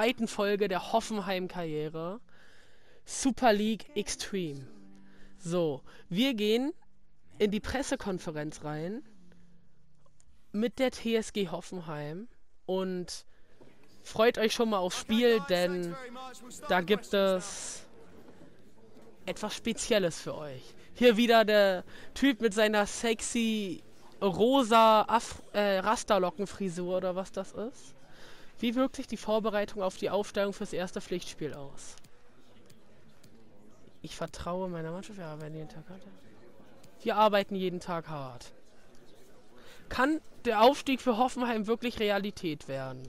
zweiten Folge der Hoffenheim-Karriere. Super League Extreme. So, wir gehen in die Pressekonferenz rein mit der TSG Hoffenheim und freut euch schon mal aufs Spiel, denn da gibt es etwas Spezielles für euch. Hier wieder der Typ mit seiner sexy rosa Af äh, Rasterlockenfrisur oder was das ist. Wie wirkt sich die Vorbereitung auf die Aufstellung fürs erste Pflichtspiel aus? Ich vertraue meiner Mannschaft. Ja, wenn jeden Tag hat. Wir arbeiten jeden Tag hart. Kann der Aufstieg für Hoffenheim wirklich Realität werden?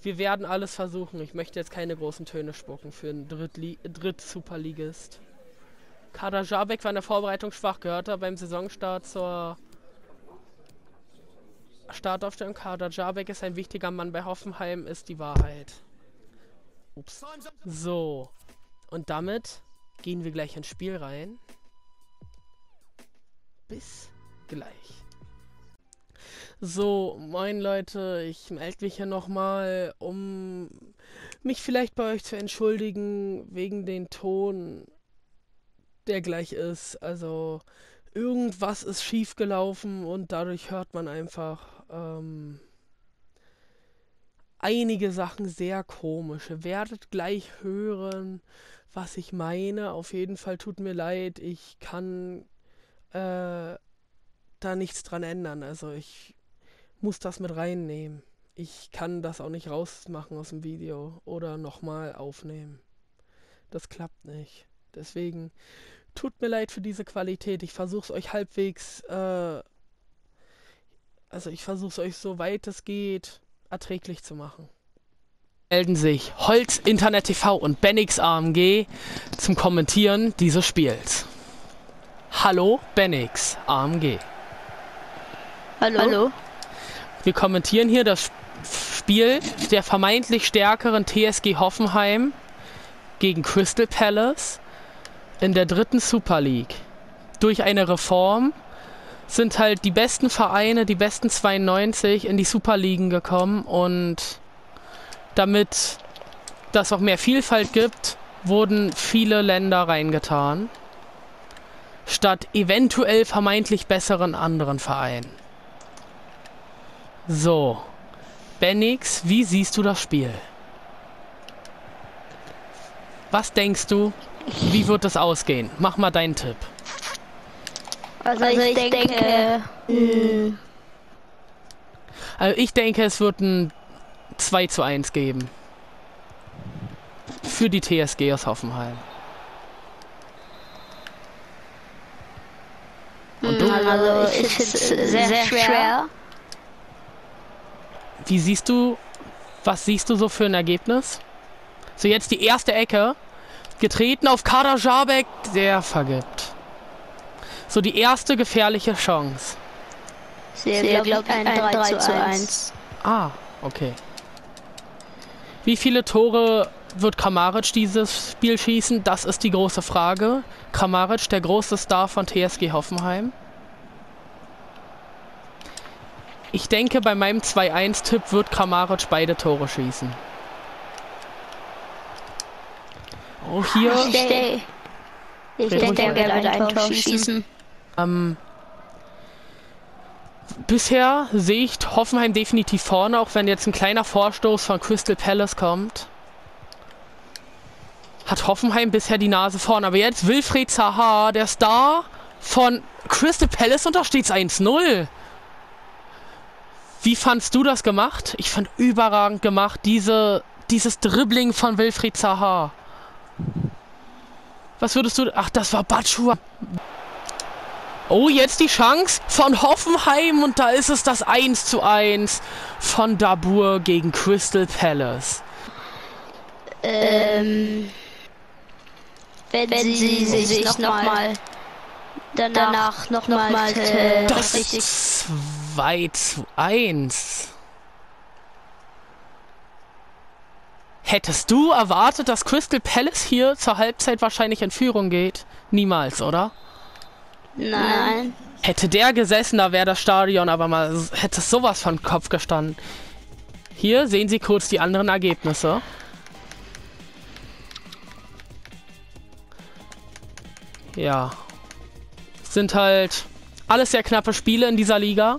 Wir werden alles versuchen. Ich möchte jetzt keine großen Töne spucken für einen Dritt-Superligist. Kader Jabek war in der Vorbereitung schwach, gehört er beim Saisonstart zur Startaufstellung. Kader Jabek ist ein wichtiger Mann bei Hoffenheim, ist die Wahrheit. Ups. So. Und damit gehen wir gleich ins Spiel rein. Bis gleich. So, moin Leute, ich melde mich hier nochmal, um mich vielleicht bei euch zu entschuldigen wegen den Ton, der gleich ist. Also, irgendwas ist schief gelaufen und dadurch hört man einfach ähm, einige Sachen sehr komisch. Werdet gleich hören, was ich meine. Auf jeden Fall tut mir leid, ich kann äh, da nichts dran ändern. Also ich muss das mit reinnehmen. Ich kann das auch nicht rausmachen aus dem Video oder nochmal aufnehmen. Das klappt nicht. Deswegen tut mir leid für diese Qualität. Ich versuche es euch halbwegs, äh, also ich versuche es euch so weit es geht erträglich zu machen. Melden sich Holz Internet TV und Benix AMG zum Kommentieren dieses Spiels. Hallo Benix AMG. Hallo. Hallo. Wir kommentieren hier das Spiel der vermeintlich stärkeren TSG Hoffenheim gegen Crystal Palace in der dritten Super League. Durch eine Reform sind halt die besten Vereine, die besten 92 in die Superligen gekommen und damit das auch mehr Vielfalt gibt, wurden viele Länder reingetan, statt eventuell vermeintlich besseren anderen Vereinen. So, Benix, wie siehst du das Spiel? Was denkst du, wie wird es ausgehen? Mach mal deinen Tipp. Also, also ich, ich, denke, denke hm. also ich denke, es wird ein 2 zu 1 geben. Für die TSG aus Hoffenheim. Und du? Also ich finde es sehr, sehr schwer. Wie siehst du, was siehst du so für ein Ergebnis? So jetzt die erste Ecke. Getreten auf Kader Jabek, der vergibt. So die erste gefährliche Chance. Sehr, glaube glaub, ein, ein 3, zu 1. Ah, okay. Wie viele Tore wird Kramaric dieses Spiel schießen? Das ist die große Frage. Kramaric, der große Star von TSG Hoffenheim. Ich denke, bei meinem 2-1-Tipp wird Kramaric beide Tore schießen. Oh, hier. Ich, ich denke, er wird ein Tor schießen. Ähm, bisher sehe ich Hoffenheim definitiv vorne, auch wenn jetzt ein kleiner Vorstoß von Crystal Palace kommt. Hat Hoffenheim bisher die Nase vorne. Aber jetzt Wilfried Zaha, der Star von Crystal Palace und da steht es 1-0. Wie fandst du das gemacht? Ich fand überragend gemacht, diese, dieses Dribbling von Wilfried Zaha. Was würdest du... Ach, das war Batschua. Oh, jetzt die Chance von Hoffenheim und da ist es das 1 zu 1 von Dabur gegen Crystal Palace. Ähm, wenn, wenn sie, sie sich nochmal noch danach nochmal noch äh, Das ist 2 zu 1. Hättest du erwartet, dass Crystal Palace hier zur Halbzeit wahrscheinlich in Führung geht? Niemals, oder? Nein. Hätte der gesessen, da wäre das Stadion aber mal, hätte sowas von Kopf gestanden. Hier sehen Sie kurz die anderen Ergebnisse. Ja. Sind halt alles sehr knappe Spiele in dieser Liga.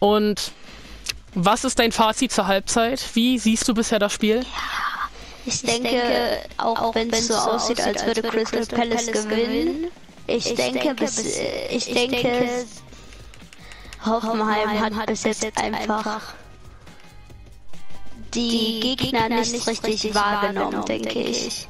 Und was ist dein Fazit zur Halbzeit? Wie siehst du bisher das Spiel? Ich denke, ich denke auch, auch wenn es so aussieht, als würde Crystal Palace gewinnen. Ich, ich denke, denke, bis, ich, ich denke, denke Hoffenheim hat bis jetzt einfach die Gegner nicht richtig wahrgenommen, denke ich.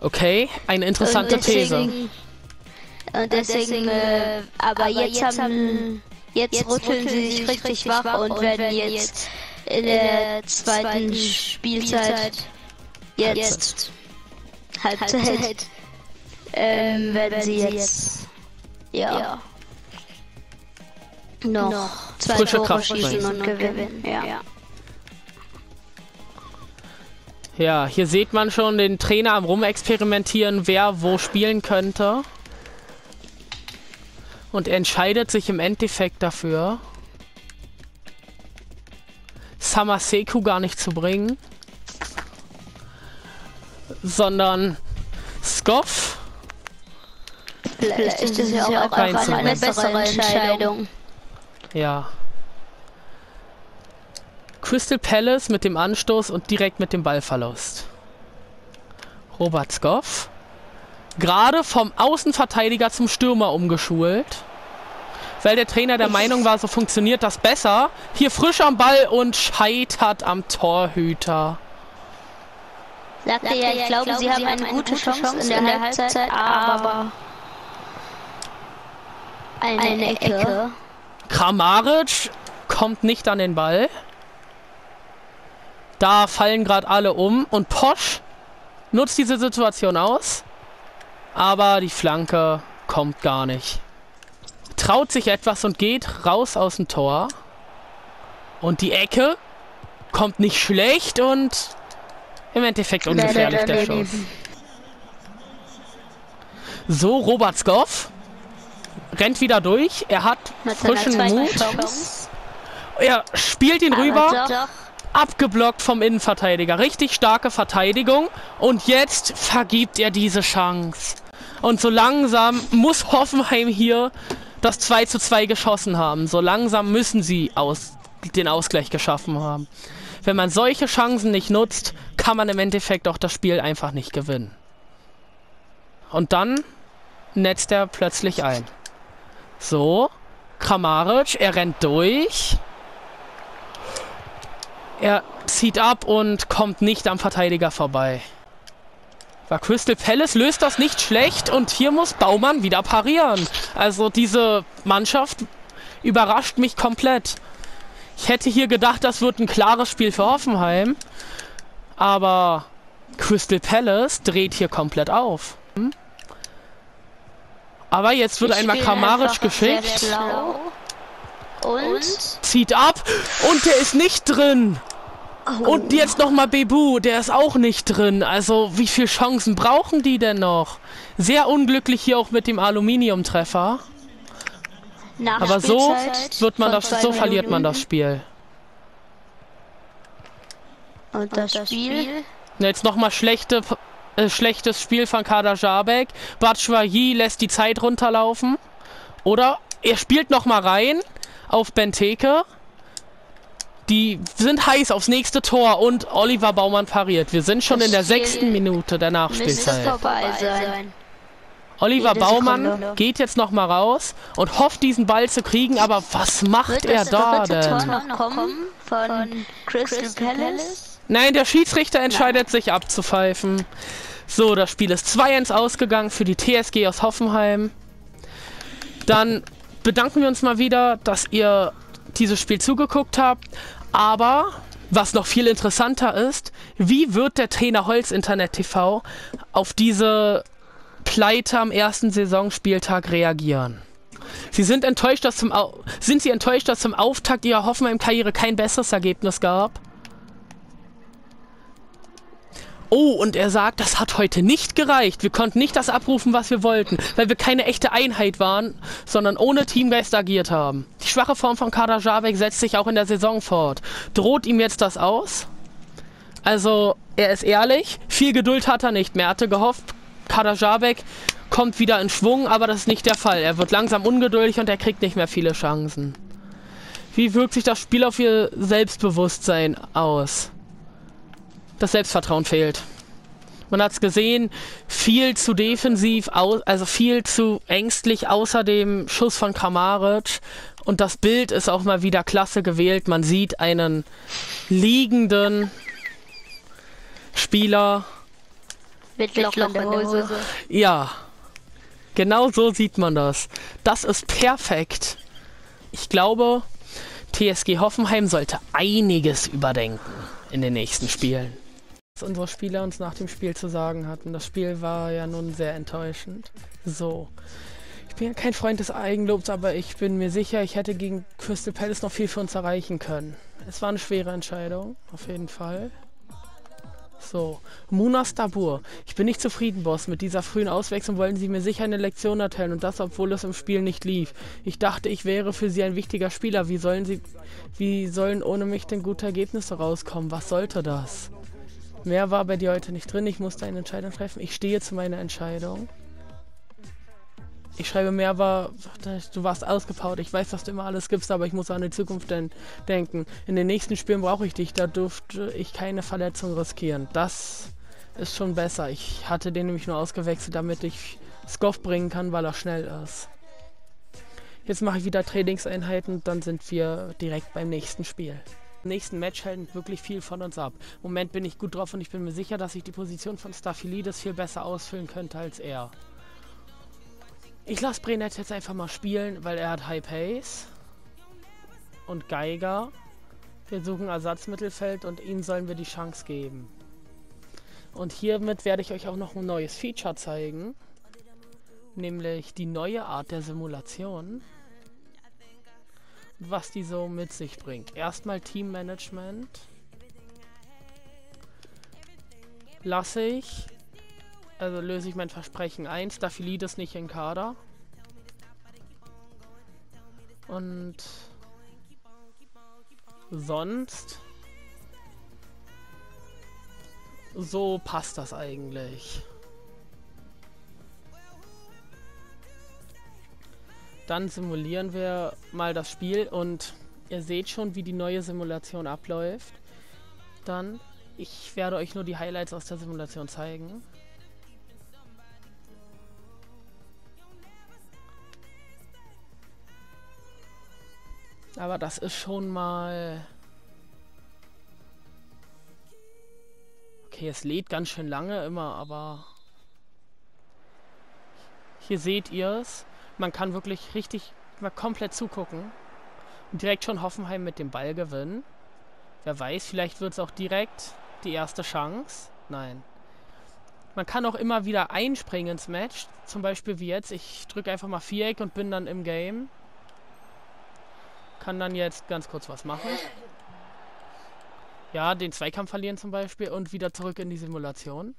Okay, eine interessante und deswegen, These. Und deswegen, äh, aber, aber jetzt, jetzt haben, jetzt rütteln sie sich richtig wach und werden jetzt in der zweiten Spielzeit, jetzt Halbzeit, ähm, werden sie jetzt, ja, noch zwei Frische Tore Kraft schießen bringen. und gewinnen. Ja. Ja, hier sieht man schon den Trainer am Rumexperimentieren, wer wo spielen könnte. Und er entscheidet sich im Endeffekt dafür, Samaseku gar nicht zu bringen, sondern Skoff. Vielleicht ist es ja auch einfach eine Zimmer. bessere Entscheidung. Ja. Crystal Palace mit dem Anstoß und direkt mit dem Ballverlust. Robert Skoff. Gerade vom Außenverteidiger zum Stürmer umgeschult. Weil der Trainer der Meinung war, so funktioniert das besser. Hier frisch am Ball und scheitert am Torhüter. Sagte ja, ich glaube, sie haben eine gute Chance in der Halbzeit, aber eine Ecke. Kramaric kommt nicht an den Ball. Da fallen gerade alle um und Posch nutzt diese Situation aus. Aber die Flanke kommt gar nicht. Traut sich etwas und geht raus aus dem Tor. Und die Ecke kommt nicht schlecht und im Endeffekt ungefährlich der Schuss. So, Robert Skoff rennt wieder durch. Er hat frischen Mut. Er spielt ihn rüber, abgeblockt vom Innenverteidiger. Richtig starke Verteidigung. Und jetzt vergibt er diese Chance. Und so langsam muss Hoffenheim hier das 2 zu 2 geschossen haben. So langsam müssen sie aus, den Ausgleich geschaffen haben. Wenn man solche Chancen nicht nutzt, kann man im Endeffekt auch das Spiel einfach nicht gewinnen. Und dann netzt er plötzlich ein. So, Kramaric, er rennt durch. Er zieht ab und kommt nicht am Verteidiger vorbei. War Crystal Palace löst das nicht schlecht und hier muss Baumann wieder parieren. Also diese Mannschaft überrascht mich komplett. Ich hätte hier gedacht, das wird ein klares Spiel für Hoffenheim. Aber Crystal Palace dreht hier komplett auf. Hm? Aber jetzt wird ich einmal Kramaric geschickt. Und? zieht ab und der ist nicht drin. Und jetzt nochmal Bebu, der ist auch nicht drin. Also wie viele Chancen brauchen die denn noch? Sehr unglücklich hier auch mit dem Aluminiumtreffer. Nach Aber so wird man das, so verliert man Minuten. das Spiel. Und das Spiel? Jetzt nochmal schlechte, äh, schlechtes Spiel von Kader Jabek. Batshuayi lässt die Zeit runterlaufen. Oder er spielt nochmal rein auf Benteke. Die sind heiß aufs nächste Tor und Oliver Baumann pariert. Wir sind schon Das in der Spiel sechsten Minute der Nachspielzeit. Oliver jede Baumann Sekunde. geht jetzt nochmal raus und hofft, diesen Ball zu kriegen, aber was macht Wird er das da dritte Tor denn? noch kommen von Crystal Palace? Nein, der Schiedsrichter entscheidet sich abzupfeifen. So, das Spiel ist 2-1 ausgegangen für die TSG aus Hoffenheim. Dann bedanken wir uns mal wieder, dass ihr dieses Spiel zugeguckt habt. Aber was noch viel interessanter ist, wie wird der Trainer Holz Internet TV auf diese Pleite am ersten Saisonspieltag reagieren? Sie sind enttäuscht, dass zum Au sind Sie enttäuscht, dass zum Auftakt Ihrer Hoffenheim-Karriere kein besseres Ergebnis gab? Oh, und er sagt, das hat heute nicht gereicht. Wir konnten nicht das abrufen, was wir wollten, weil wir keine echte Einheit waren, sondern ohne Teamgeist agiert haben. Die schwache Form von Kader Jabek setzt sich auch in der Saison fort. Droht ihm jetzt das aus? Also, er ist ehrlich, viel Geduld hat er nicht mehr. Er hatte gehofft, Kader Jabek kommt wieder in Schwung, aber das ist nicht der Fall. Er wird langsam ungeduldig und er kriegt nicht mehr viele Chancen. Wie wirkt sich das Spiel auf ihr Selbstbewusstsein aus? Das Selbstvertrauen fehlt. Man hat es gesehen, viel zu defensiv, also viel zu ängstlich außer dem Schuss von Kramaric. Und das Bild ist auch mal wieder klasse gewählt. Man sieht einen liegenden Spieler. Mit Loch in der Hose. Ja, genau so sieht man das. Das ist perfekt. Ich glaube, TSG Hoffenheim sollte einiges überdenken in den nächsten Spielen. Was unsere Spieler uns nach dem Spiel zu sagen hatten. Das Spiel war ja nun sehr enttäuschend. So. Ich bin ja kein Freund des Eigenlobs, aber ich bin mir sicher, ich hätte gegen Crystal Palace noch viel für uns erreichen können. Es war eine schwere Entscheidung, auf jeden Fall. So, Munas Dabur. Ich bin nicht zufrieden, Boss. Mit dieser frühen Auswechslung wollen Sie mir sicher eine Lektion erteilen und das, obwohl es im Spiel nicht lief. Ich dachte, ich wäre für Sie ein wichtiger Spieler. Wie sollen Sie, wie sollen ohne mich denn gute Ergebnisse rauskommen? Was sollte das? Mehr war bei dir heute nicht drin. Ich musste eine Entscheidung treffen. Ich stehe zu meiner Entscheidung. Ich schreibe mehr war, du warst ausgepowert. Ich weiß, dass du immer alles gibst, aber ich muss an die Zukunft denn denken. In den nächsten Spielen brauche ich dich. Da durfte ich keine Verletzung riskieren. Das ist schon besser. Ich hatte den nämlich nur ausgewechselt, damit ich Skoff bringen kann, weil er schnell ist. Jetzt mache ich wieder Trainingseinheiten, dann sind wir direkt beim nächsten Spiel. Im nächsten Match hält wirklich viel von uns ab. Im Moment bin ich gut drauf und ich bin mir sicher, dass ich die Position von Staphylidis viel besser ausfüllen könnte als er. Ich lasse Brenet jetzt einfach mal spielen, weil er hat High Pace. Und Geiger. Wir suchen Ersatzmittelfeld und ihm sollen wir die Chance geben. Und hiermit werde ich euch auch noch ein neues Feature zeigen. Nämlich die neue Art der Simulation. Was die so mit sich bringt. Erstmal Teammanagement. Lasse ich also löse ich mein Versprechen ein. Staphylidis nicht in Kader. Und sonst so passt das eigentlich. Dann simulieren wir mal das Spiel und ihr seht schon, wie die neue Simulation abläuft. Dann, ich werde euch nur die Highlights aus der Simulation zeigen. Aber das ist schon mal... Okay, es lädt ganz schön lange immer, aber... Hier seht ihr es. Man kann wirklich richtig mal komplett zugucken. Und direkt schon Hoffenheim mit dem Ball gewinnen. Wer weiß, vielleicht wird es auch direkt die erste Chance. Nein. Man kann auch immer wieder einspringen ins Match. Zum Beispiel wie jetzt. Ich drücke einfach mal Viereck und bin dann im Game kann dann jetzt ganz kurz was machen. Ja, den Zweikampf verlieren zum Beispiel und wieder zurück in die Simulation.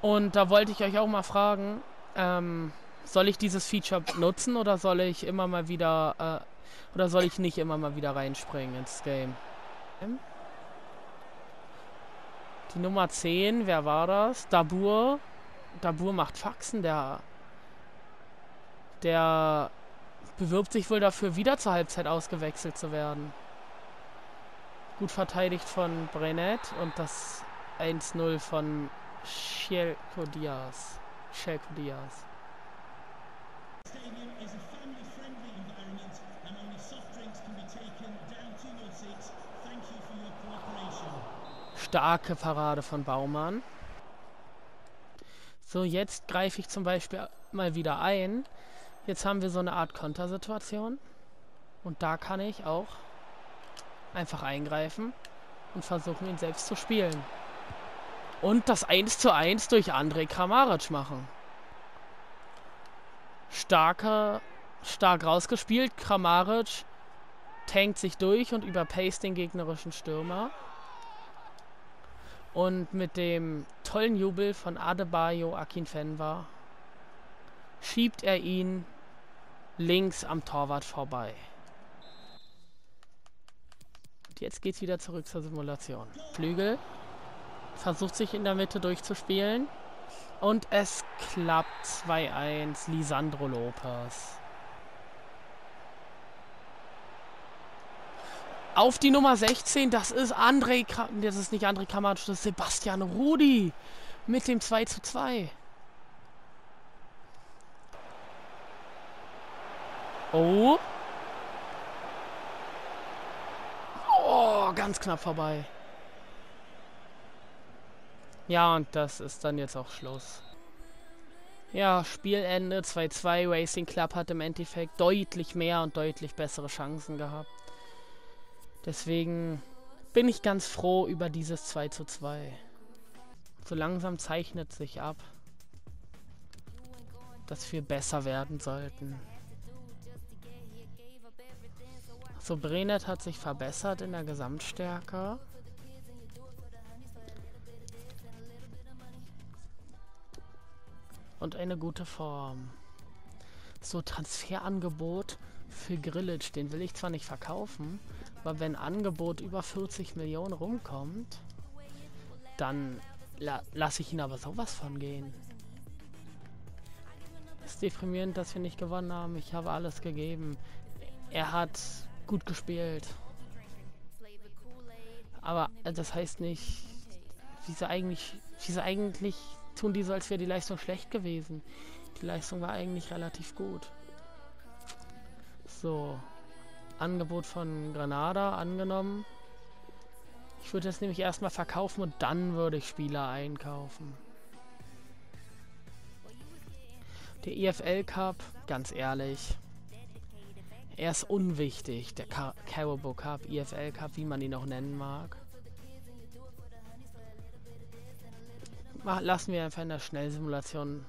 Und da wollte ich euch auch mal fragen, ähm, soll ich dieses Feature nutzen oder soll ich immer mal wieder, äh, oder soll ich nicht immer mal wieder reinspringen ins Game? Die Nummer 10, wer war das? Dabur. Dabur macht Faxen, der, der bewirbt sich wohl dafür, wieder zur Halbzeit ausgewechselt zu werden. Gut verteidigt von Brenet und das 1-0 von Shelko Diaz. Shelko Diaz. Starke Parade von Baumann. So, jetzt greife ich zum Beispiel mal wieder ein. Jetzt haben wir so eine Art Kontersituation. Und da kann ich auch einfach eingreifen und versuchen, ihn selbst zu spielen. Und das 1 zu 1 durch André Kramaric machen. Starker, stark rausgespielt. Kramaric tankt sich durch und überpaced den gegnerischen Stürmer. Und mit dem tollen Jubel von Adebayo Akinfenwa schiebt er ihn links am Torwart vorbei. Und jetzt geht's wieder zurück zur Simulation. Flügel versucht sich in der Mitte durchzuspielen. Und es klappt 2-1 Lisandro Lopez. Auf die Nummer 16, das ist André, das ist nicht André Kramaric, das ist Sebastian Rudi mit dem 2 zu 2. Oh. Oh, ganz knapp vorbei. Ja, und das ist dann jetzt auch Schluss. Ja, Spielende 2-2. Racing Club hat im Endeffekt deutlich mehr und deutlich bessere Chancen gehabt. Deswegen bin ich ganz froh über dieses 2 zu 2. So langsam zeichnet sich ab, dass wir besser werden sollten. So, Brenet hat sich verbessert in der Gesamtstärke. Und eine gute Form. So, Transferangebot für Grillage, den will ich zwar nicht verkaufen, aber wenn Angebot über 40 Millionen rumkommt, dann la lasse ich ihn aber sowas von gehen. Es ist deprimierend, dass wir nicht gewonnen haben. Ich habe alles gegeben. Er hat gut gespielt. Aber äh, das heißt nicht, wieso eigentlich, wieso eigentlich tun die so, als wäre die Leistung schlecht gewesen. Die Leistung war eigentlich relativ gut. So. Angebot von Granada angenommen. Ich würde das nämlich erstmal verkaufen und dann würde ich Spieler einkaufen. Der EFL Cup, ganz ehrlich, er ist unwichtig, der Carabo Cup, EFL Cup, wie man ihn auch nennen mag. Lassen wir einfach in der Schnellsimulation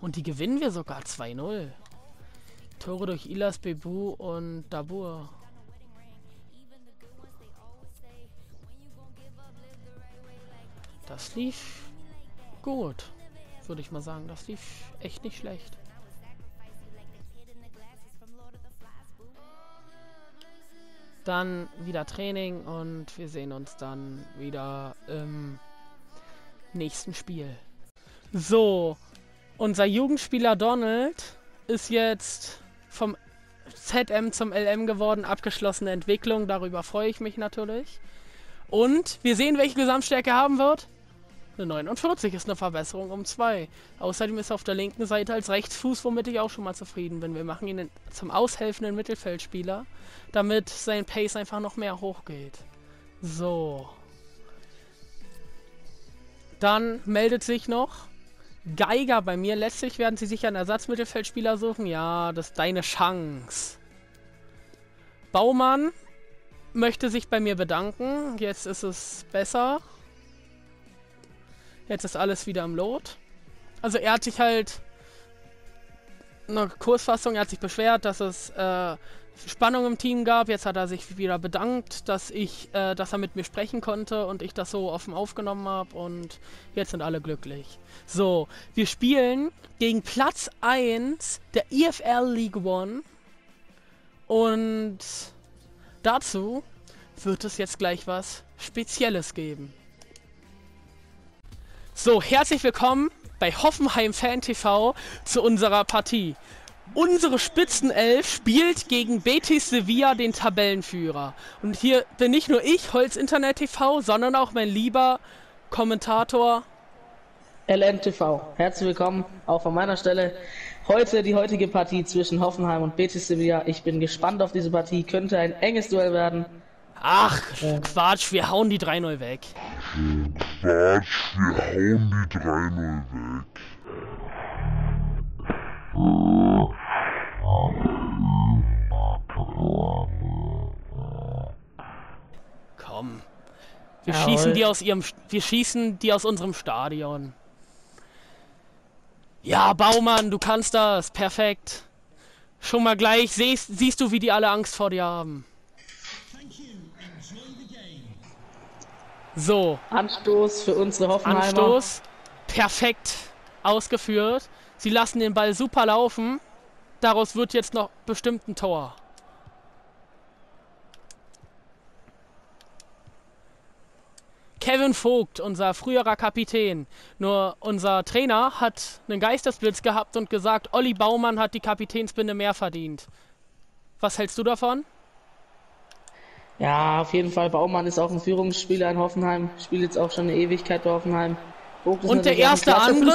Und die gewinnen wir sogar 2-0. Tore durch Ilas, Bebu und Dabur. Das lief gut, würde ich mal sagen. Das lief echt nicht schlecht. Dann wieder Training und wir sehen uns dann wieder im nächsten Spiel. So, unser Jugendspieler Donald ist jetzt vom ZM zum LM geworden, abgeschlossene Entwicklung, darüber freue ich mich natürlich. Und wir sehen, welche Gesamtstärke haben wird. Eine 49 ist eine Verbesserung um 2. Außerdem ist er auf der linken Seite als Rechtsfuß, womit ich auch schon mal zufrieden bin. Wir machen ihn zum aushelfenden Mittelfeldspieler, damit sein Pace einfach noch mehr hochgeht. So. Dann meldet sich noch Geiger bei mir. Letztlich werden sie sich einen Ersatzmittelfeldspieler suchen. Ja, das ist deine Chance. Baumann möchte sich bei mir bedanken. Jetzt ist es besser. Jetzt ist alles wieder im Lot. Also er hat sich halt eine Kursfassung, er hat sich beschwert, dass es äh, Spannung im Team gab. Jetzt hat er sich wieder bedankt, dass ich, äh, dass er mit mir sprechen konnte und ich das so offen aufgenommen habe und jetzt sind alle glücklich. So, wir spielen gegen Platz 1 der EFL League One und dazu wird es jetzt gleich was Spezielles geben. So, herzlich willkommen bei Hoffenheim Fan TV zu unserer Partie. Unsere Spitzenelf spielt gegen Betis Sevilla, den Tabellenführer. Und hier bin nicht nur ich, Holz Internet TV, sondern auch mein lieber Kommentator LNTV. Herzlich willkommen auch von meiner Stelle. Heute die heutige Partie zwischen Hoffenheim und Betis Sevilla. Ich bin gespannt auf diese Partie. Könnte ein enges Duell werden. Ach, Quatsch, wir hauen die 3-0 weg. Quatsch, wir hauen die 3-0 weg. Komm. Wir Jawohl. schießen die aus ihrem wir schießen die aus unserem Stadion. Ja, Baumann, du kannst das. Perfekt. Schon mal gleich siehst, siehst du, wie die alle Angst vor dir haben. So, Anstoß für unsere Hoffenheimer. Anstoß. Perfekt ausgeführt. Sie lassen den Ball super laufen. Daraus wird jetzt noch bestimmt ein Tor. Kevin Vogt, unser früherer Kapitän. Nur unser Trainer hat einen Geistesblitz gehabt und gesagt, Olli Baumann hat die Kapitänsbinde mehr verdient. Was hältst du davon? Ja, auf jeden Fall. Baumann ist auch ein Führungsspieler in Hoffenheim. Spielt jetzt auch schon eine Ewigkeit bei Hoffenheim. Und der erste Angriff?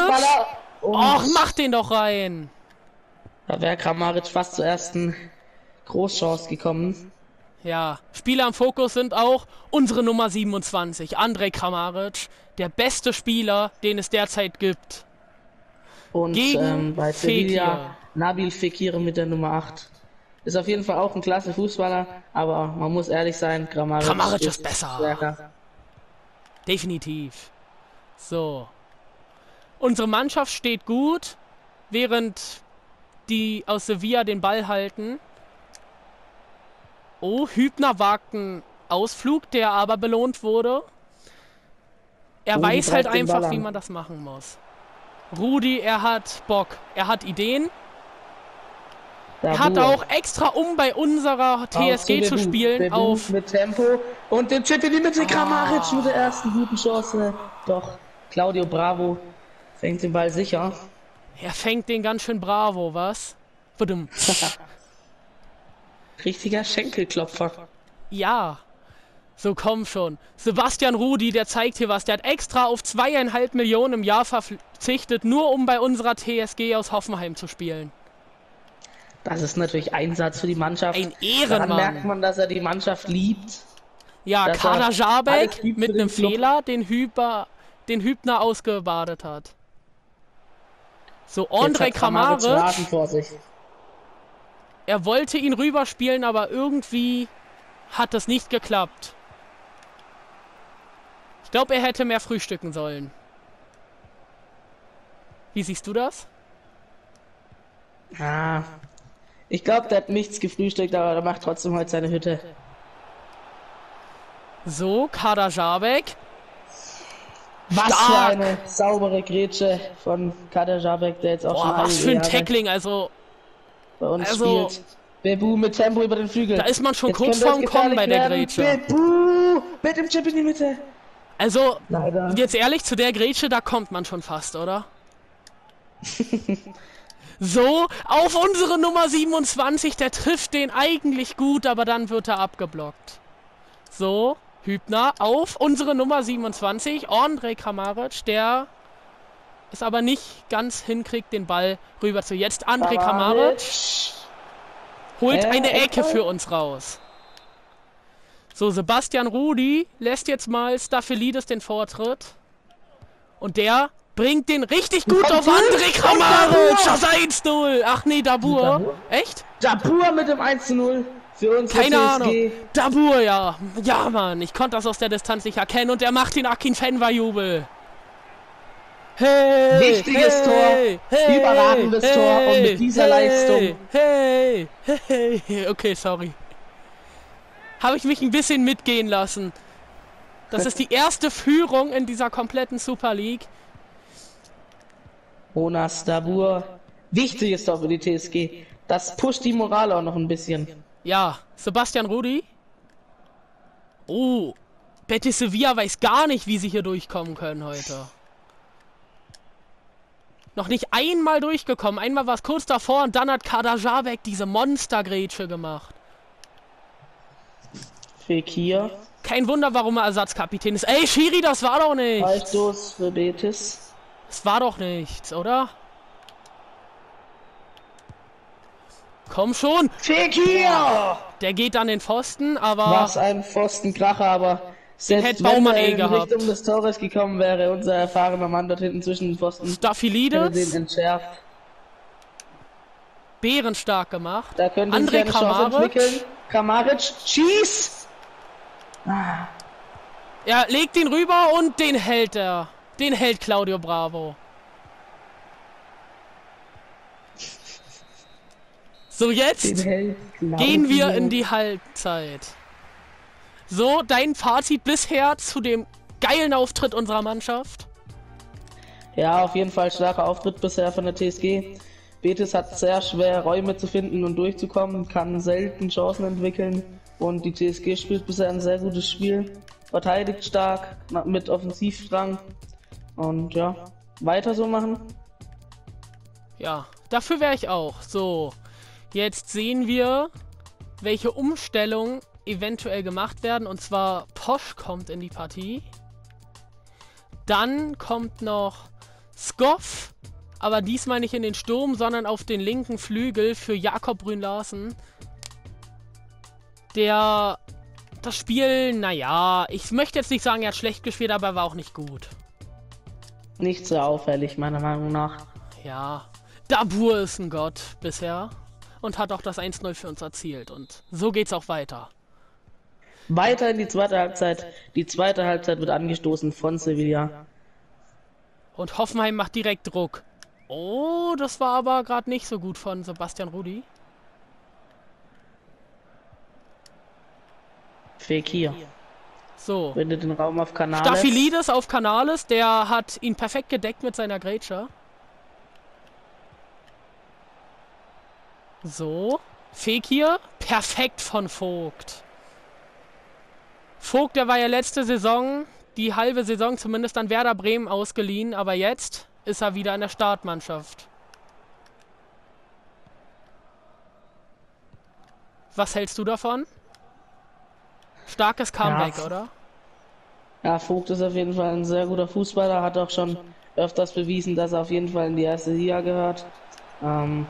Och, mach den doch rein! Da wäre Kramaric fast zur ersten Großchance gekommen. Ja, Spieler im Fokus sind auch unsere Nummer 27, Andrej Kramaric, der beste Spieler, den es derzeit gibt. Und Gegen ähm, bei Fekir. Nabil Fekir mit der Nummer 8. Ist auf jeden Fall auch ein klasse Fußballer, aber man muss ehrlich sein, Kramaric, Kramaric ist besser. stärker. Definitiv. So. Unsere Mannschaft steht gut, während die aus Sevilla den Ball halten. Oh, Hübner wagt einen Ausflug, der aber belohnt wurde. Er Rudi weiß halt einfach, wie an. man das machen muss. Rudi, er hat Bock, er hat Ideen. Er hat auch extra, um bei unserer TSG zu spielen, auf mit Tempo und den Chip in die Mitte. Kramaric mit der ersten guten Chance. Doch Claudio Bravo fängt den Ball sicher. Er fängt den ganz schön bravo, was? Badum. Richtiger Schenkelklopfer. Ja. So komm schon. Sebastian Rudi, der zeigt hier was. Der hat extra auf zweieinhalb Millionen im Jahr verzichtet, nur um bei unserer TSG aus Hoffenheim zu spielen. Das ist natürlich Einsatz für die Mannschaft. Ein Daran merkt Ehrenmann. man, dass er die Mannschaft liebt. Ja, er Kader Jabek mit einem. Fehler, den Hüber, den Hübner ausgebadet hat. So, hat Kramaric er wollte ihn rüberspielen, aber irgendwie hat das nicht geklappt. Ich glaube, er hätte mehr frühstücken sollen. Wie siehst du das? Ah, ich glaube, der hat nichts gefrühstückt, aber der macht trotzdem heute seine Hütte. So, Kader Jabek. Was für Stark. eine saubere Grätsche von Kader Jabek, der jetzt auch schon Boah, was einige für ein Tackling. Also, bei uns Also- spielt. Bebu mit Tempo über den Flügel. da ist man schon Jetzt kurz vorm Kommen bei der Grätsche. Bebu mit dem Chip in die Mitte. Also, Leider. jetzt ehrlich, zu der Grätsche, da kommt man schon fast, oder? so, auf unsere Nummer 27, der trifft den eigentlich gut, aber dann wird er abgeblockt. So, Hübner auf unsere Nummer 27, Andrej Kramaric, der es aber nicht ganz hinkriegt, den Ball rüber zu. Jetzt Andrej Kramaric holt Äh, eine Ecke für uns raus. So, Sebastian Rudi lässt jetzt mal Staphylides den Vortritt. Und der bringt den richtig gut auf André Kramaric. Das 1-0. Ach nee, Dabur. Dabur? Echt? Dabur mit dem 1 zu 0 für uns. Keine Ahnung. Dabur, ja. Ja, Mann. Ich konnte das aus der Distanz nicht erkennen. Und er macht den Akin Fenwa-Jubel. Hey, Wichtiges hey, Tor, hey, überragendes Tor und mit dieser hey, Leistung. Hey, hey, okay, sorry. Habe ich mich ein bisschen mitgehen lassen. Das ist die erste Führung in dieser kompletten Super League. Jonas Dabur. Wichtiges Tor für die TSG. Das pusht die Moral auch noch ein bisschen. Ja, Sebastian Rudi. Oh, Betis Sevilla weiß gar nicht, wie sie hier durchkommen können heute. Noch nicht einmal durchgekommen. Einmal war es kurz davor und dann hat Kader Jabek diese Monstergrätsche gemacht. Fekir. Kein Wunder, warum er Ersatzkapitän ist. Ey, Schiri, das war doch nicht. Freistoß für Betis. Das war doch nichts, oder? Komm schon. Fekir! Der geht an den Pfosten, aber Was ein Pfostenkracher, aber selbst hätte wenn Baumann eh in gehabt. Richtung des Tores gekommen wäre, unser erfahrener Mann dort hinten zwischen den Pfosten, hätte den entschärft. bärenstark gemacht. Da könnte André eine Chance Kramaric. entwickeln. Kramaric, schieß! Er legt ihn rüber und den hält er. Den hält Claudio Bravo. So, jetzt gehen wir in die Halbzeit. So, dein Fazit bisher zu dem geilen Auftritt unserer Mannschaft? Ja, auf jeden Fall starker Auftritt bisher von der TSG. Betis hat sehr schwer Räume zu finden und durchzukommen, kann selten Chancen entwickeln und die TSG spielt bisher ein sehr gutes Spiel, verteidigt stark mit Offensivstrang und ja, weiter so machen. Ja, dafür wäre ich auch. So, jetzt sehen wir, welche Umstellungen eventuell gemacht werden. Und zwar Posch kommt in die Partie. Dann kommt noch Skoff, aber diesmal nicht in den Sturm, sondern auf den linken Flügel für Jakob Brünn Larsen. Der das Spiel, naja, ich möchte jetzt nicht sagen, er hat schlecht gespielt, aber er war auch nicht gut. Nicht so auffällig, meiner Meinung nach. Ja, Dabur ist ein Gott bisher und hat auch das 1-0 für uns erzielt. Und so geht's auch weiter. Weiter in die zweite Halbzeit. Die zweite Halbzeit wird angestoßen von Sevilla. Und Hoffenheim macht direkt Druck. Oh, das war aber gerade nicht so gut von Sebastian Rudi. Fekir. So. Wendet den Raum auf Canales. Staphylidis auf Canales, der hat ihn perfekt gedeckt mit seiner Grätsche. So. Fekir, perfekt von Vogt. Vogt, der war ja letzte Saison, die halbe Saison zumindest an Werder Bremen ausgeliehen, aber jetzt ist er wieder in der Startmannschaft. Was hältst du davon? Starkes Comeback, Ja. oder? Ja, Vogt ist auf jeden Fall ein sehr guter Fußballer, hat auch schon öfters bewiesen, dass er auf jeden Fall in die erste Liga gehört. Ähm,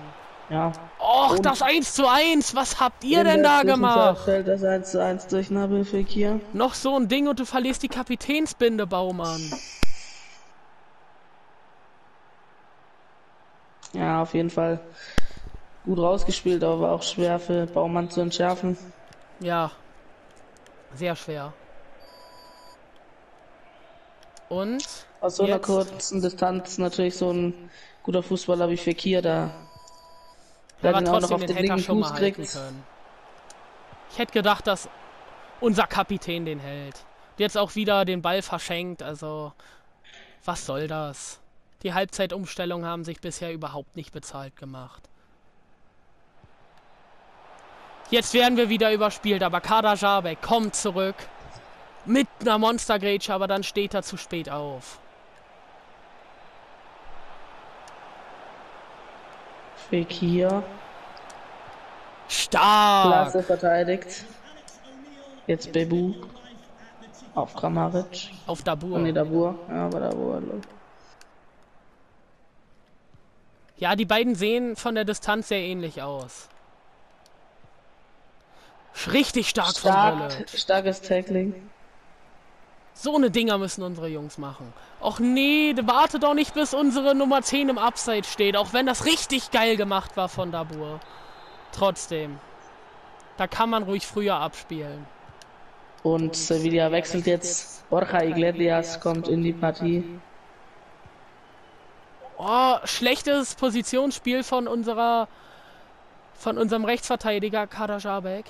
ja. Och, Und- das 1 zu 1, was habt ihr denn da gemacht? Fällt das 1 zu 1 durch Nabil Fekir. Noch so ein Ding und du verlierst die Kapitänsbinde, Baumann. Ja, auf jeden Fall gut rausgespielt, aber auch schwer für Baumann zu entschärfen. Ja. Sehr schwer. Und Aus so einer Jetzt- kurzen Distanz natürlich so ein guter Fußballer wie Fekir da. Der den auch noch trotzdem auf den den linken schon mal Fuß kriegt. können. Ich hätte gedacht, dass unser Kapitän den hält. Jetzt auch wieder den Ball verschenkt, also was soll das? Die Halbzeitumstellungen haben sich bisher überhaupt nicht bezahlt gemacht. Jetzt werden wir wieder überspielt, aber Kader kommt zurück mit einer Monstergrätsche, aber dann steht er zu spät auf. Fekir. Stark! Klasse verteidigt. Jetzt Bebu. Auf Kramaric. Auf Dabur. Oh ne, Dabur. Ja, aber Dabur. Ja, die beiden sehen von der Distanz sehr ähnlich aus. Richtig stark, von Wolle. Stark, starkes Tackling. So eine Dinger müssen unsere Jungs machen. Och nee, warte doch nicht, bis unsere Nummer 10 im Upside steht, auch wenn das richtig geil gemacht war von Dabur. Trotzdem. Da kann man ruhig früher abspielen. Und Sevilla wechselt jetzt. Borja Iglesias kommt in die Partie. Oh, schlechtes Positionsspiel von unserer von unserem Rechtsverteidiger Kader Jabek.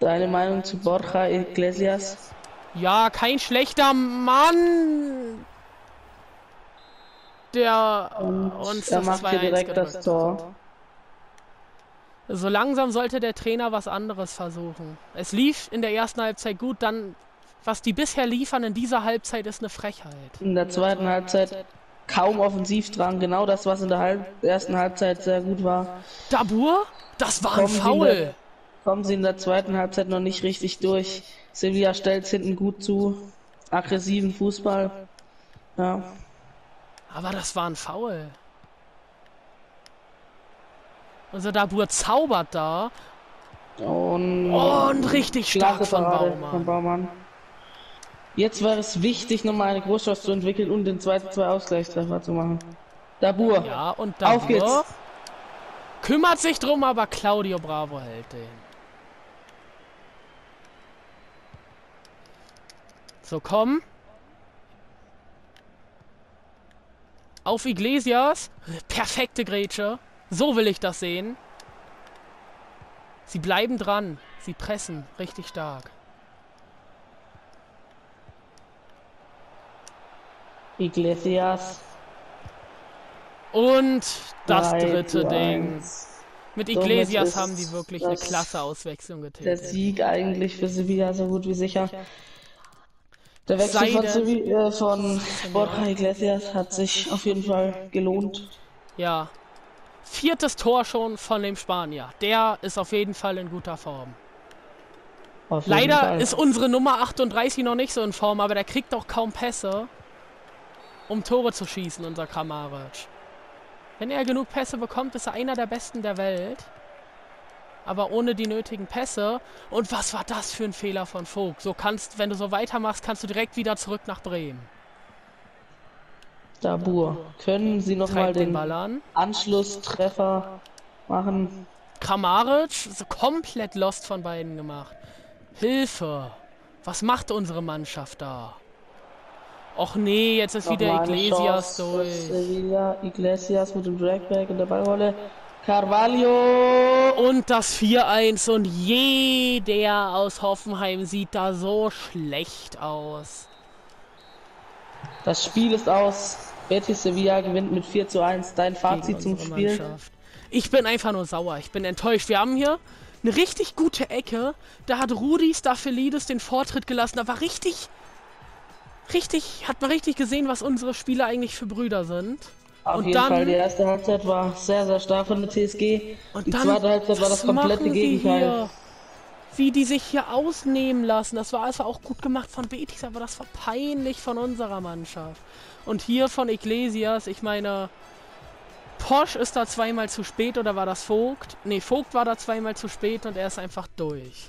Deine Meinung zu Borja Iglesias? Ja, kein schlechter Mann. Der uns Er das macht hier 2-1 direkt das. Tor. So langsam sollte der Trainer was anderes versuchen. Es lief in der ersten Halbzeit gut, dann was die bisher liefern in dieser Halbzeit ist eine Frechheit. In der zweiten Halbzeit kaum Offensivdrang. Genau das, was in der Halb ersten Halbzeit sehr gut war. Dabur? Das war ein Sie Foul. Kommen sie in der zweiten Halbzeit noch nicht richtig durch. Sevilla stellt hinten gut zu. Aggressiven Fußball. Ja. Aber das war ein Foul. Also Dabur zaubert da Und, und richtig stark von Baumann. von Baumann. Jetzt wäre es wichtig, nochmal eine Großchance zu entwickeln und den 2-2 Ausgleichstreffer zu machen. Dabur. Ja, und Auf geht's. Dabur kümmert sich drum, aber Claudio Bravo hält den. So, komm. Auf Iglesias. Perfekte Grätsche. So will ich das sehen. Sie bleiben dran. Sie pressen richtig stark. Iglesias. Und das Drei, dritte Ding. Eins. Mit Iglesias haben die wirklich eine klasse Auswechslung getätigt. Der Sieg eigentlich für Sevilla so gut wie sicher. Der Wechsel von, Sevilla, äh, von Borja Iglesias hat sich auf jeden Fall gelohnt. Ja. Viertes Tor schon von dem Spanier. Der ist auf jeden Fall in guter Form. Leider Fall. ist unsere Nummer 38 noch nicht so in Form, aber der kriegt auch kaum Pässe, um Tore zu schießen, unser Kramaric. Wenn er genug Pässe bekommt, ist er einer der Besten der Welt. Aber ohne die nötigen Pässe. Und was war das für ein Fehler von Vogt? So kannst, wenn du so weitermachst, kannst du direkt wieder zurück nach Bremen. Dabur. Können Sie noch mal Treibt den den Ball an. Anschlusstreffer machen? Kramaric komplett lost von beiden gemacht. Hilfe! Was macht unsere Mannschaft da? Och nee, jetzt ist wieder Nochmal Iglesias Chance durch. Sevilla. Iglesias mit dem Dragback in der Ballrolle. Carvalho! Und das 4-1 und jeder aus Hoffenheim sieht da so schlecht aus. Das Spiel ist aus. Betis Sevilla gewinnt mit 4 zu 1. Dein Fazit zum Spiel? Mannschaft. Ich bin einfach nur sauer. Ich bin enttäuscht. Wir haben hier eine richtig gute Ecke. Da hat Rudi Staffelidis den Vortritt gelassen. Da war richtig, richtig, hat man richtig gesehen, was unsere Spieler eigentlich für Brüder sind. Auf Und jeden dann- Fall, die erste Halbzeit war sehr, sehr stark von der TSG. Und die dann, zweite Halbzeit war das komplette Gegenteil. Hier? Wie die sich hier ausnehmen lassen. Das war, war auch gut gemacht von Betis, aber das war peinlich von unserer Mannschaft. Und hier von Iglesias, ich meine, Posch ist da zweimal zu spät oder war das Vogt? Ne, Vogt war da zweimal zu spät und er ist einfach durch.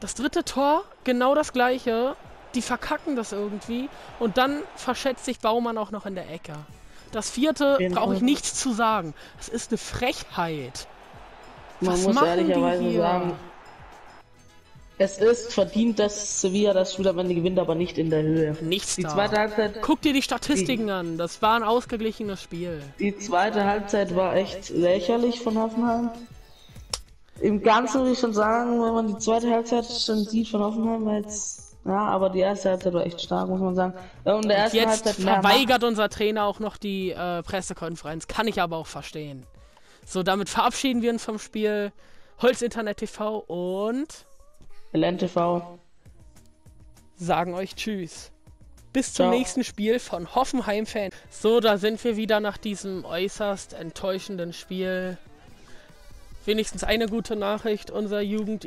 Das dritte Tor, genau das gleiche. Die verkacken das irgendwie und dann verschätzt sich Baumann auch noch in der Ecke. Das vierte brauche ich nichts zu sagen. Das ist eine Frechheit. Man Was muss machen ehrlicherweise die hier? sagen, es ist verdient, dass Sevilla das Spiel am Ende gewinnt, aber nicht in der Höhe. Nichts Die da. zweite Halbzeit, Guck dir die Statistiken an. Das war ein ausgeglichenes Spiel. die zweite Halbzeit war echt lächerlich von Hoffenheim. Im Ganzen würde ich schon sagen, wenn man die zweite Halbzeit schon sieht von Hoffenheim, jetzt, ja, aber die erste Halbzeit war echt stark, muss man sagen. Und der erste Jetzt Halbzeit verweigert unser Trainer auch noch die äh, Pressekonferenz. Kann ich aber auch verstehen. So, damit verabschieden wir uns vom Spiel. Holz Internet TV und LNTV. sagen euch Tschüss. Bis zum Ciao. nächsten Spiel von Hoffenheim Fan. So, da sind wir wieder nach diesem äußerst enttäuschenden Spiel. Wenigstens eine gute Nachricht. Unser Jugend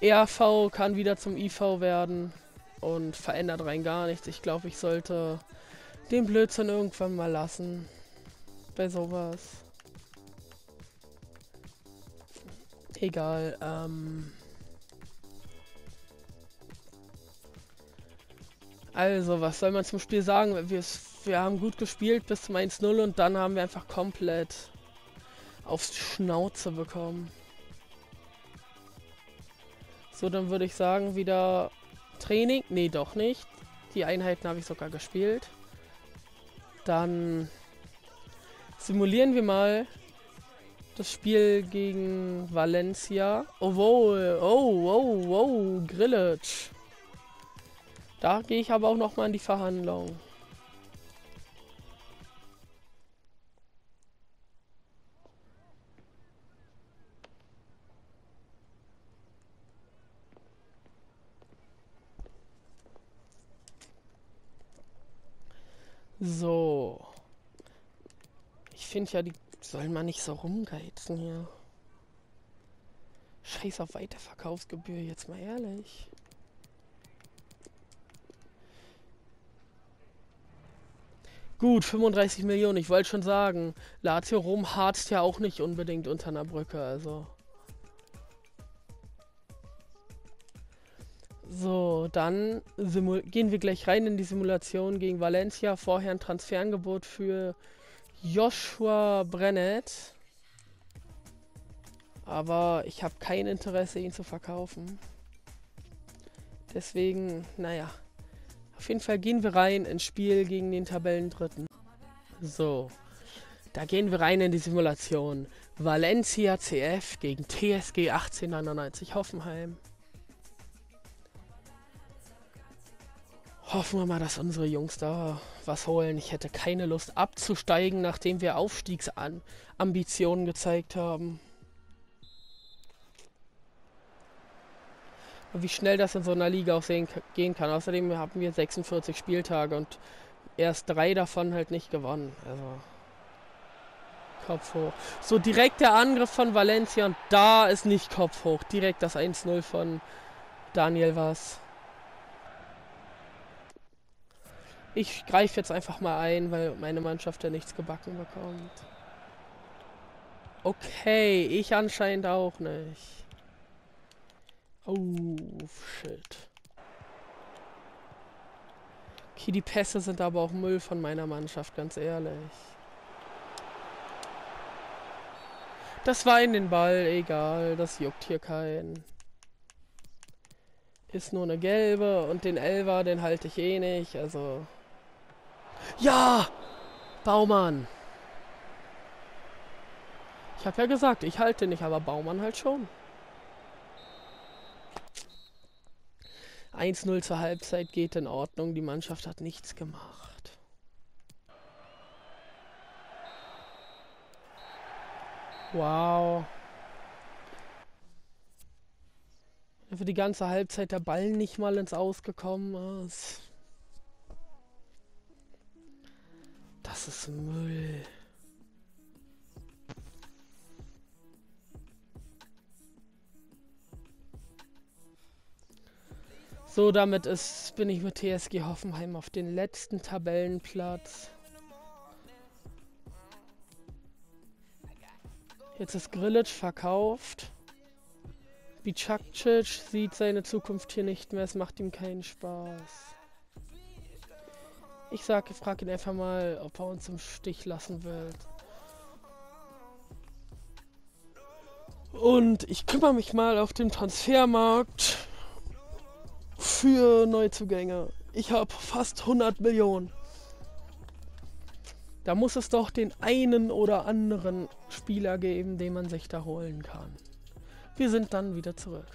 ERV kann wieder zum IV werden und verändert rein gar nichts. Ich glaube, ich sollte den Blödsinn irgendwann mal lassen. Bei sowas. Egal, ähm. Also, was soll man zum Spiel sagen? Wir, wir haben gut gespielt bis zum 1-0 und dann haben wir einfach komplett aufs Schnauze bekommen. So, dann würde ich sagen, wieder Training. Nee, doch nicht. Die Einheiten habe ich sogar gespielt. Dann simulieren wir mal das Spiel gegen Valencia. Oh, wow, oh, wow, wow, Grillage. Da gehe ich aber auch noch mal in die Verhandlung. So. Ich finde ja, die sollen mal nicht so rumgeizen hier. Scheiß auf Weiterverkaufsgebühr, jetzt mal ehrlich. Gut, 35 Millionen, ich wollte schon sagen. Lazio Rom harzt ja auch nicht unbedingt unter einer Brücke, also. So, dann gehen wir gleich rein in die Simulation gegen Valencia. Vorher ein Transferangebot für Joshua Brennett. Aber ich habe kein Interesse, ihn zu verkaufen. Deswegen, naja. Auf jeden Fall gehen wir rein ins Spiel gegen den Tabellendritten. So. Da gehen wir rein in die Simulation. Valencia CF gegen TSG 1899 Hoffenheim. Hoffen wir mal, dass unsere Jungs da was holen. Ich hätte keine Lust abzusteigen, nachdem wir Aufstiegsambitionen gezeigt haben. Und wie schnell das in so einer Liga auch sehen, gehen kann. Außerdem haben wir 46 Spieltage und erst drei davon halt nicht gewonnen. Also Kopf hoch. So direkt der Angriff von Valencia und da ist nicht Kopf hoch. Direkt das 1-0 von Daniel was. Ich greife jetzt einfach mal ein, weil meine Mannschaft ja nichts gebacken bekommt. Okay, ich anscheinend auch nicht. Oh, shit. Okay, die Pässe sind aber auch Müll von meiner Mannschaft, ganz ehrlich. Das war in den Ball, egal, das juckt hier keinen. Ist nur eine gelbe und den Elver, den halte ich eh nicht, also... Ja! Baumann! Ich habe ja gesagt, ich halte nicht, aber Baumann halt schon. 1-0 zur Halbzeit geht in Ordnung. Die Mannschaft hat nichts gemacht. Wow. Für die ganze Halbzeit der Ball nicht mal ins Ausgekommen ist. Ist Müll. So, damit ist, bin ich mit TSG Hoffenheim auf den letzten Tabellenplatz. Jetzt ist Grillitsch verkauft. Bicakcic sieht seine Zukunft hier nicht mehr. Es macht ihm keinen Spaß. Ich sage, frage ihn einfach mal, ob er uns im Stich lassen will. Und ich kümmere mich mal auf den Transfermarkt für Neuzugänge. Ich habe fast 100 Millionen. Da muss es doch den einen oder anderen Spieler geben, den man sich da holen kann. Wir sind dann wieder zurück.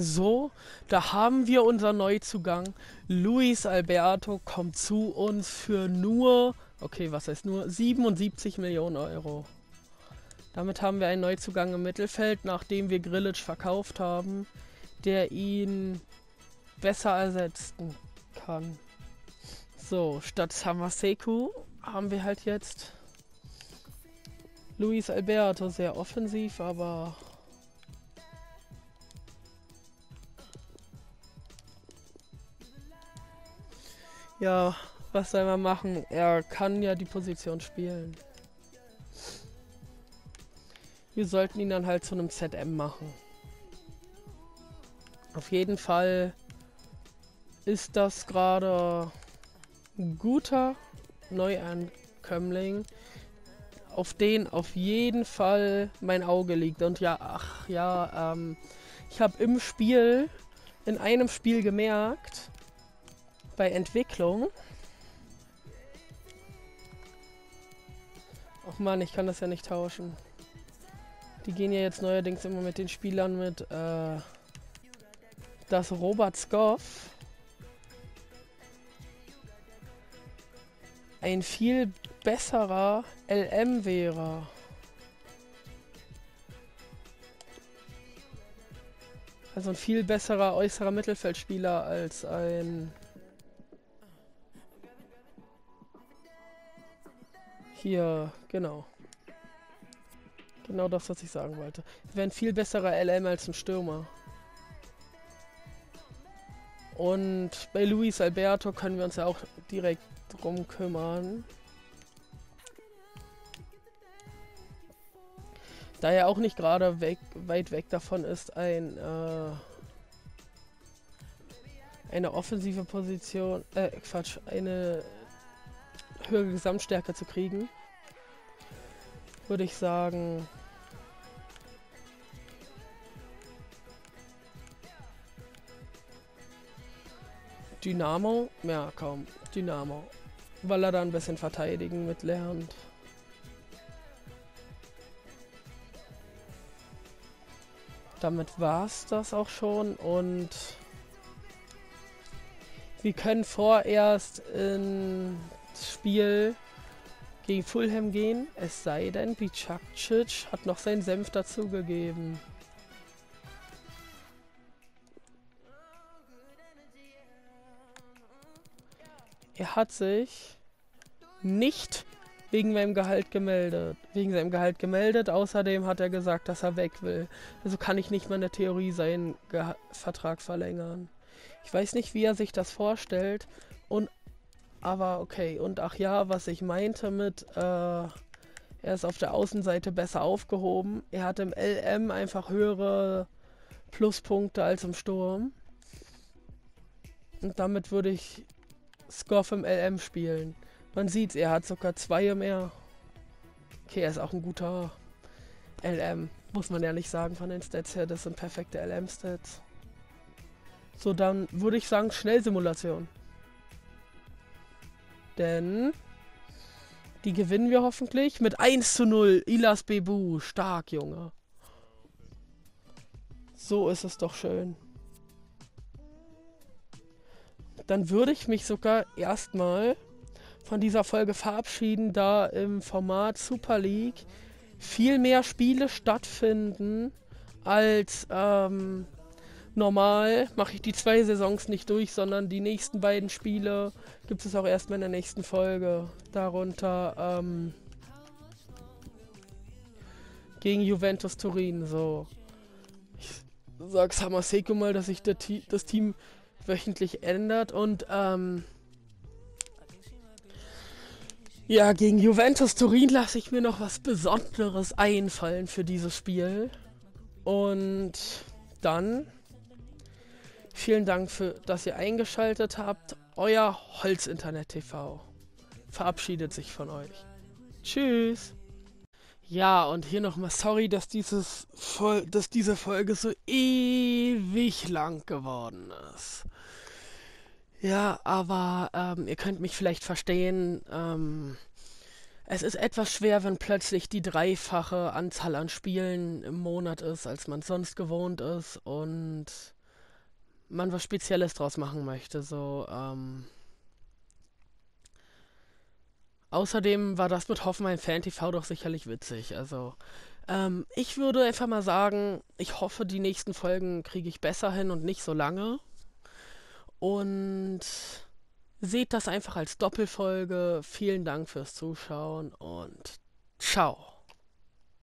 So, da haben wir unser Neuzugang. Luis Alberto kommt zu uns für nur, okay, was heißt nur, 77 Millionen Euro. Damit haben wir einen Neuzugang im Mittelfeld, nachdem wir Grillitsch verkauft haben, der ihn besser ersetzen kann. So, statt Samaseku haben wir halt jetzt Luis Alberto, sehr offensiv, aber Ja, was soll man machen? Er kann ja die Position spielen. Wir sollten ihn dann halt zu einem ZM machen. Auf jeden Fall ist das gerade ein guter Neuankömmling, auf den auf jeden Fall mein Auge liegt. Und ja, ach ja, ähm, ich habe im Spiel, in einem Spiel gemerkt, bei Entwicklung. Ach man, ich kann das ja nicht tauschen. Die gehen ja jetzt neuerdings immer mit den Spielern mit, äh, dass Robert Skoff ein viel besserer LM wäre. Also ein viel besserer äußerer Mittelfeldspieler als ein Hier, genau. Genau das, was ich sagen wollte. Wäre ein viel besserer LM als ein Stürmer. Und bei Luis Alberto können wir uns ja auch direkt drum kümmern. Da er auch nicht gerade weg, weit weg davon ist, ein äh, eine offensive Position, äh, Quatsch, eine höhere Gesamtstärke zu kriegen, würde ich sagen, Dynamo? Ja, kaum. Dynamo. Weil er da ein bisschen verteidigen mit lernt. damit war es das auch schon und wir können vorerst Spiel gegen Fulham gehen, es sei denn, Bicakcic hat noch seinen Senf dazugegeben. Er hat sich nicht wegen meinem Gehalt gemeldet. Wegen seinem Gehalt gemeldet. Außerdem hat er gesagt, dass er weg will. Also kann ich nicht mal in der Theorie seinen Ge Vertrag verlängern. Ich weiß nicht, wie er sich das vorstellt. Und aber okay. Und ach ja, was ich meinte mit, äh, er ist auf der Außenseite besser aufgehoben. Er hat im LM einfach höhere Pluspunkte als im Sturm. Und damit würde ich Scoff im LM spielen. Man sieht, er hat sogar zwei mehr. Okay, er ist auch ein guter LM. Muss man nicht sagen von den Stats her. Das sind perfekte LM-Stats. So, dann würde ich sagen Schnellsimulation. Denn die gewinnen wir hoffentlich mit 1 zu 0. Ilas Bebu. Stark, Junge. So ist es doch schön dann würde ich mich sogar erstmal von dieser Folge verabschieden, da im Format Super League viel mehr Spiele stattfinden als ähm, normal. Mache ich die zwei Saisons nicht durch, sondern die nächsten beiden Spiele gibt es auch erstmal in der nächsten Folge. Darunter ähm, gegen Juventus Turin. So. Ich sag Samaseko mal, dass ich das Team wöchentlich ändert und ähm, ja, gegen Juventus Turin lasse ich mir noch was Besonderes einfallen für dieses Spiel. Und dann vielen Dank für, dass ihr eingeschaltet habt. Euer Holzinternet TV verabschiedet sich von euch. Tschüss. Ja, und hier nochmal sorry, dass, dieses dass diese Folge so ewig lang geworden ist. Ja, aber ähm, ihr könnt mich vielleicht verstehen. Ähm, es ist etwas schwer, wenn plötzlich die dreifache Anzahl an Spielen im Monat ist, als man sonst gewohnt ist und man was Spezielles draus machen möchte. So, ähm, Außerdem war das mit Hoffenheim Fan TV doch sicherlich witzig. Also, ähm, ich würde einfach mal sagen, ich hoffe, die nächsten Folgen kriege ich besser hin und nicht so lange. Und seht das einfach als Doppelfolge. Vielen Dank fürs Zuschauen und ciao.